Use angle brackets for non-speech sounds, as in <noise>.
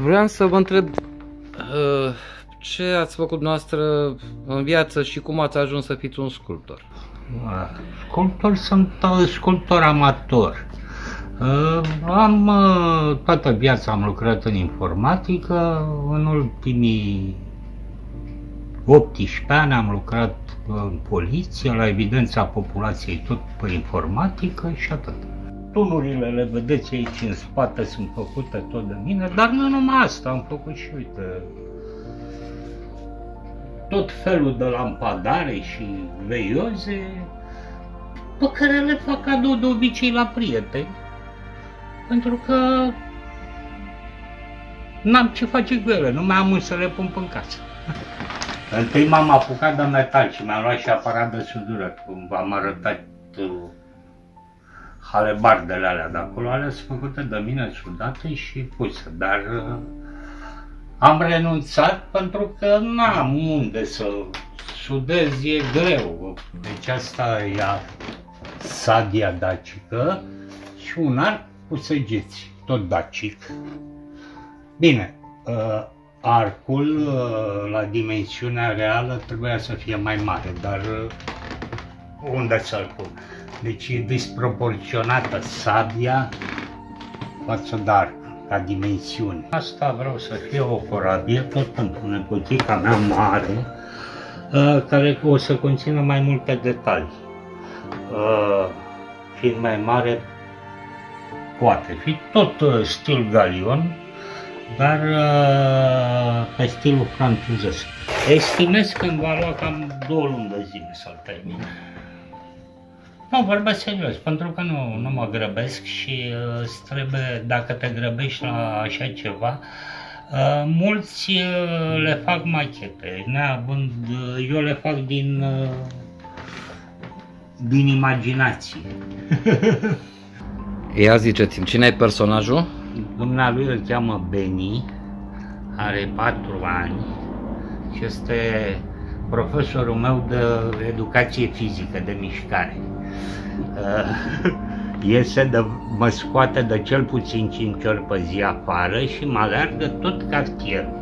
Vreau să vă întreb uh, ce ați făcut noastră în viață și cum ați ajuns să fiți un sculptor? Sculptor sunt uh, sculptor amator. Uh, am uh, toată viața am lucrat în informatică, în ultimii 18 ani am lucrat în poliție, la evidența populației tot pe informatică și atât. Tunurile le vedeți aici în spate, sunt făcute tot de mine, dar nu numai asta, am făcut și uite, tot felul de lampadare și veioze pe care le fac cadou de obicei la prieteni, pentru că n-am ce face cu ele, nu mai am să le pun în casă. Întâi m-am apucat de metal și mi-am luat și aparat de sudură, cum v-am arătat uh, halebardele alea de acolo, alea sunt făcute de mine sudate și puse, dar uh, am renunțat pentru că n-am unde să sudez, e greu. Deci asta e sadia dacică și un arc cu săgeți, tot dacic. Bine, uh, arcul uh, la dimensiunea reală trebuia să fie mai mare, dar uh, unde să-l pun? Deci e disproporționată sabia față de arc, ca dimensiuni. Asta vreau să fie o corabie, tot pentru nepotica mea mare, care o să conțină mai multe detalii. Fiind mai mare, poate fi tot uh, stil galion, dar uh, pe stilul francezesc. Estimez că îmi va lua cam două luni de zile să-l termin. Nu, vorbesc serios, pentru că nu, nu mă grăbesc și uh, trebuie, dacă te grăbești la așa ceva, uh, mulți uh, le fac machete, neavând, uh, eu le fac din, uh, din imaginație. <laughs> Ia ziceți-mi, cine e personajul? Dumnealui îl cheamă Beni, are 4 ani și este profesorul meu de educație fizică, de mișcare. Uh, <laughs> iese de, mă scoate de cel puțin 5 ori pe zi afară și mă alergă tot cartierul.